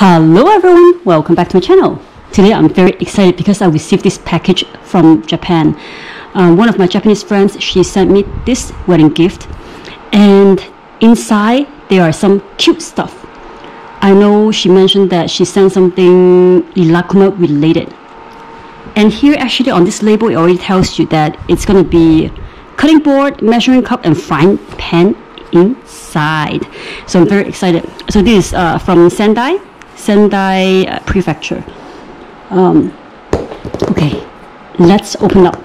Hello everyone, welcome back to my channel. Today I'm very excited because I received this package from Japan. Um, one of my Japanese friends, she sent me this wedding gift and inside there are some cute stuff. I know she mentioned that she sent something Rilakkuma related. And here actually on this label it already tells you that it's going to be cutting board, measuring cup and frying pan inside. So I'm very excited. So this is uh, from Sendai Sendai Prefecture. Um, okay, let's open up.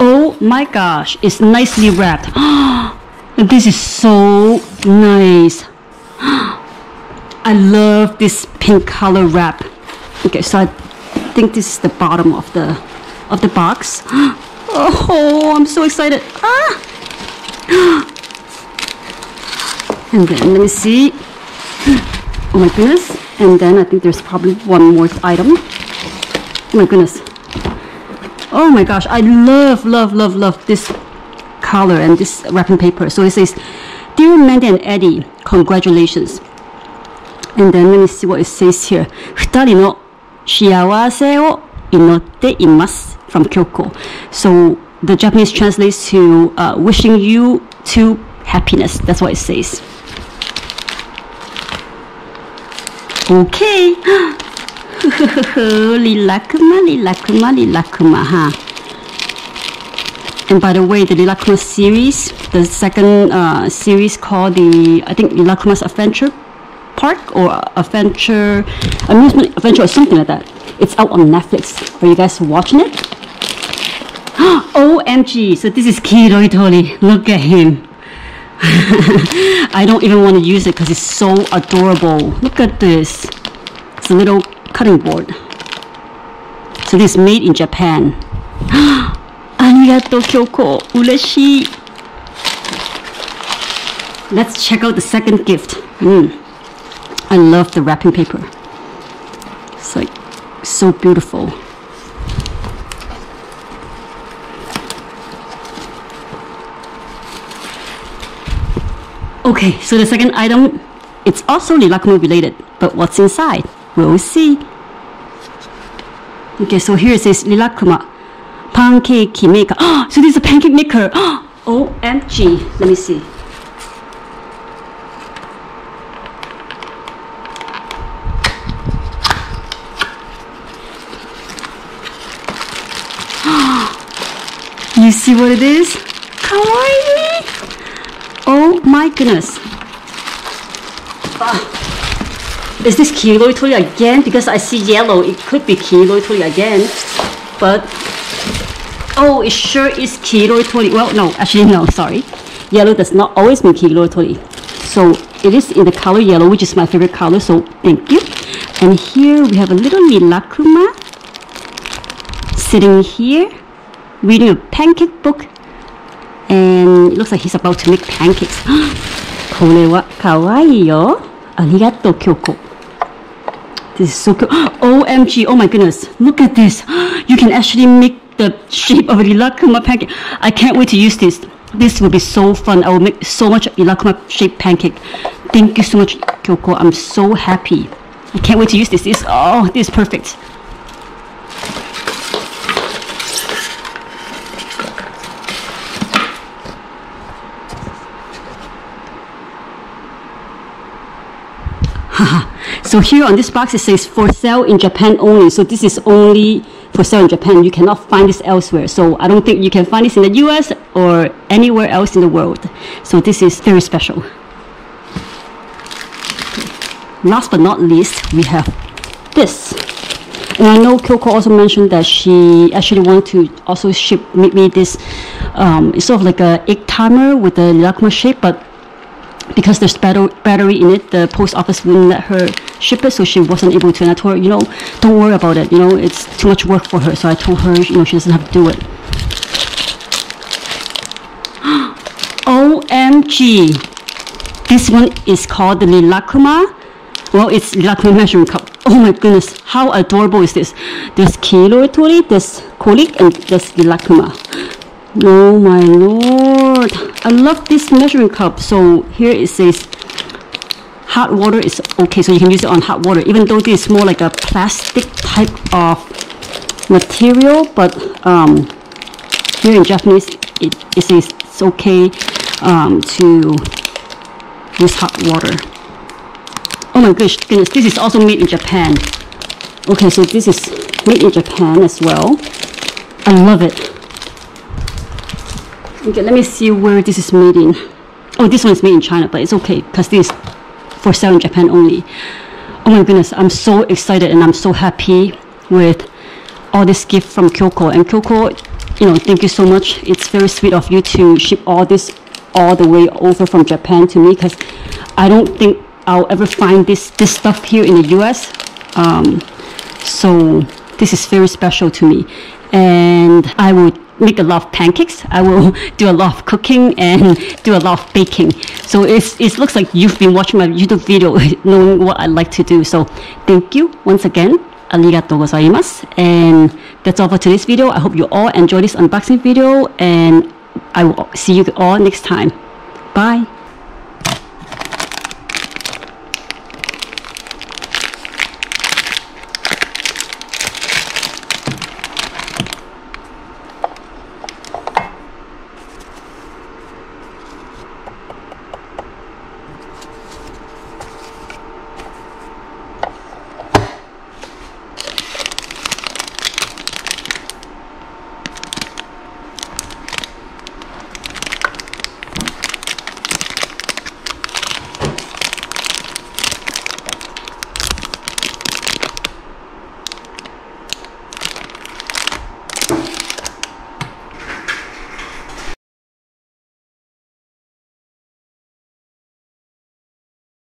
oh my gosh, it's nicely wrapped. this is so nice. I love this pink color wrap. Okay, so I think this is the bottom of the of the box. Oh, I'm so excited. Ah! And then let me see. Oh my goodness. And then I think there's probably one more item. Oh my goodness. Oh my gosh, I love, love, love, love this color and this wrapping paper. So it says, Dear Mandy and Eddie, congratulations. And then let me see what it says here. 二人の幸せを祈っています From Kyoko. So the Japanese translates to uh, wishing you to happiness. That's what it says. Okay. Rilakkuma, Rilakkuma, Rilakkuma, huh? And by the way, the Rilakkuma series, the second uh, series called the, I think Rilakkuma's Adventure Park or Adventure, Amusement Adventure or something like that. It's out on Netflix. Are you guys watching it? OMG, so this is Kiroi Tori. Look at him. I don't even want to use it because it's so adorable. Look at this. It's a little cutting board. So this is made in Japan. Arigato Kyoko. Ureshi. Let's check out the second gift. Mm. I love the wrapping paper. It's like so beautiful. Okay, so the second item, it's also Rilakkuma related, but what's inside? We'll see. Okay, so here it says Rilakkuma pancake maker. Oh, so this is a pancake maker. Oh, OMG. Let me see. You see what it is? Kawaii! My goodness. Uh, is this Tori again? Because I see yellow. It could be Tori again. But, oh, it sure is Tori. Well, no, actually no, sorry. Yellow does not always mean Tori. So it is in the color yellow, which is my favorite color. So thank you. And here we have a little Rilakkuma sitting here reading a pancake book and it looks like he's about to make pancakes. This is so cool. OMG, oh my goodness. Look at this. You can actually make the shape of a Rilakkuma pancake. I can't wait to use this. This will be so fun. I will make so much Rilakkuma shaped pancake. Thank you so much, Kyoko. I'm so happy. I can't wait to use this. This oh, this is perfect. So here on this box it says for sale in Japan only. So this is only for sale in Japan. You cannot find this elsewhere. So I don't think you can find this in the US or anywhere else in the world. So this is very special. Last but not least, we have this. And I know Kyoko also mentioned that she actually wanted to also ship me this. Um, it's sort of like a egg timer with a Rilakkuma shape, but because there's battery in it, the post office wouldn't let her ship it, so she wasn't able to. And I told her, you know, don't worry about it. You know, it's too much work for her. So I told her, you know, she doesn't have to do it. OMG! This one is called the Rilakkuma. Well, it's Rilakkuma measuring cup. Oh my goodness, how adorable is this? There's Kiroi Tori, there's Kolik, and there's Rilakkuma. Oh my lord. I love this measuring cup. So here it says hot water is okay. So you can use it on hot water, even though this is more like a plastic type of material. But um, here in Japanese, it, it says it's okay um, to use hot water. Oh my gosh, goodness, this is also made in Japan. Okay, so this is made in Japan as well. I love it. Okay, let me see where this is made in. Oh, this one is made in China, but it's okay because this is for sale in Japan only. Oh my goodness, I'm so excited and I'm so happy with all this gift from Kyoko. And Kyoko, you know, thank you so much. It's very sweet of you to ship all this all the way over from Japan to me because I don't think I'll ever find this this stuff here in the US. Um, so this is very special to me, and I would make a lot of pancakes. I will do a lot of cooking and do a lot of baking. So it's, it looks like you've been watching my YouTube video knowing what I like to do. So thank you once again. Arigatou gozaimasu. And that's all for today's video. I hope you all enjoy this unboxing video and I will see you all next time. Bye.